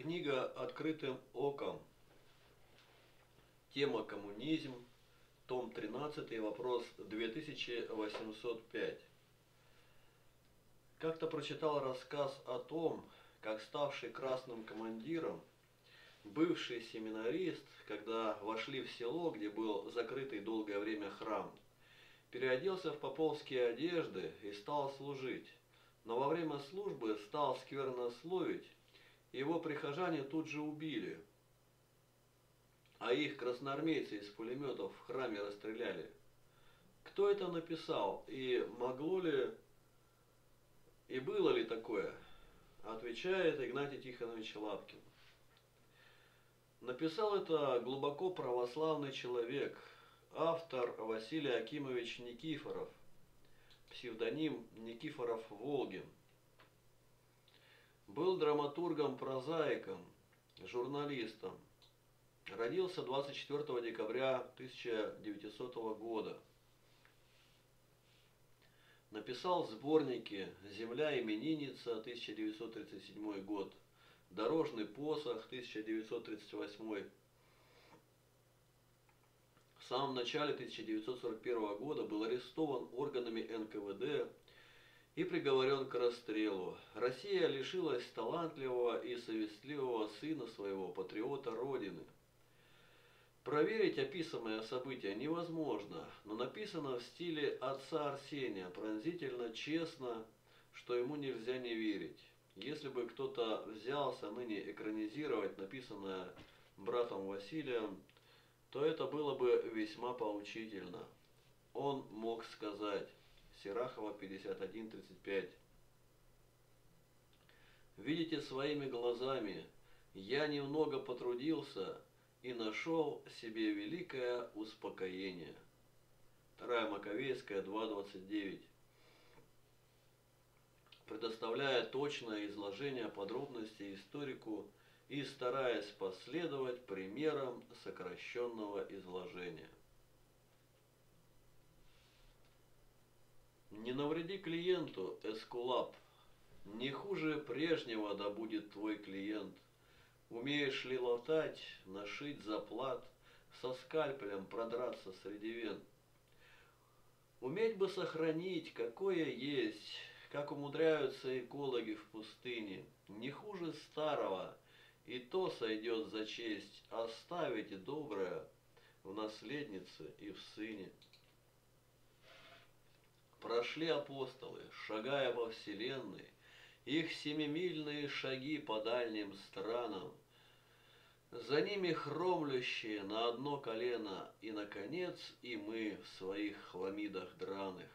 Книга «Открытым оком». Тема «Коммунизм». Том 13, вопрос 2805. Как-то прочитал рассказ о том, как ставший красным командиром, бывший семинарист, когда вошли в село, где был закрытый долгое время храм, переоделся в поповские одежды и стал служить. Но во время службы стал сквернословить его прихожане тут же убили, а их красноармейцы из пулеметов в храме расстреляли. Кто это написал и могло ли и было ли такое? Отвечает Игнатий Тихонович Лапкин. Написал это глубоко православный человек, автор Василий Акимович Никифоров, псевдоним Никифоров Волгин – был драматургом-прозаиком, журналистом. Родился 24 декабря 1900 года. Написал сборники «Земля именинница» 1937 год, «Дорожный посох» 1938 В самом начале 1941 года был арестован и приговорен к расстрелу. Россия лишилась талантливого и совестливого сына своего, патриота Родины. Проверить описанное событие невозможно, но написано в стиле отца Арсения, пронзительно, честно, что ему нельзя не верить. Если бы кто-то взялся ныне экранизировать написанное братом Василием, то это было бы весьма поучительно. Он мог сказать Серахова 5135. Видите своими глазами, я немного потрудился и нашел себе великое успокоение. Вторая Маковейская 2.29. Предоставляя точное изложение подробностей историку и стараясь последовать примерам сокращенного изложения. Не навреди клиенту, Эскулап. Не хуже прежнего да будет твой клиент. Умеешь ли латать, нашить заплат, со скальпелем продраться среди вен. Уметь бы сохранить, какое есть, как умудряются экологи в пустыне. Не хуже старого, и то сойдет за честь оставить доброе в наследнице и в сыне. Прошли апостолы, шагая во вселенной, их семимильные шаги по дальним странам, за ними хромлющие на одно колено, и, наконец, и мы в своих хламидах драных.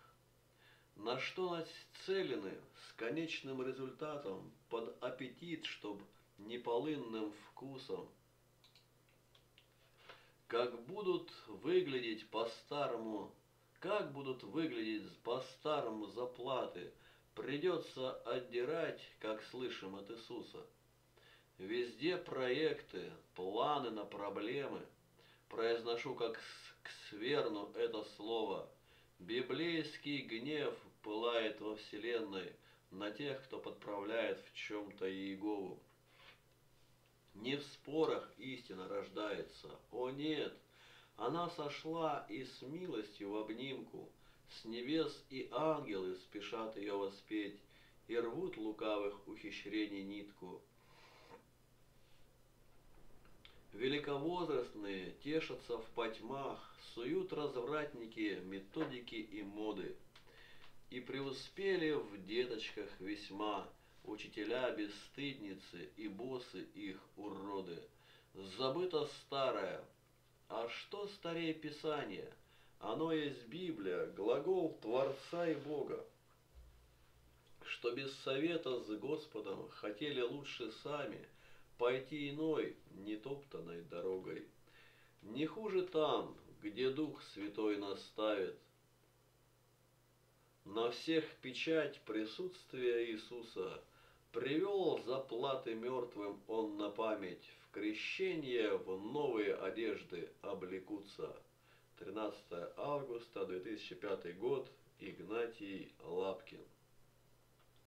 На что нацелены с конечным результатом, под аппетит, чтоб неполынным вкусом. Как будут выглядеть по-старому как будут выглядеть по-старому заплаты? Придется отдирать, как слышим от Иисуса. Везде проекты, планы на проблемы. Произношу как к сверну это слово. Библейский гнев пылает во вселенной на тех, кто подправляет в чем-то Иегову. Не в спорах истина рождается. О нет, она сошла и с милостью в обнимку, С небес и ангелы спешат ее воспеть И рвут лукавых ухищрений нитку. Великовозрастные тешатся в потьмах, Суют развратники методики и моды. И преуспели в деточках весьма Учителя бесстыдницы и боссы их уроды. Забыто старое, а что старее Писания? Оно есть Библия, глагол Творца и Бога. Что без совета с Господом хотели лучше сами пойти иной, нетоптанной дорогой. Не хуже там, где Дух Святой наставит. На всех печать присутствия Иисуса привел заплаты мертвым Он на память, крещение в новые одежды облекутся. 13 августа 2005 год. Игнатий Лапкин.